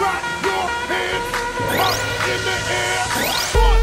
Rock your hands up in the air.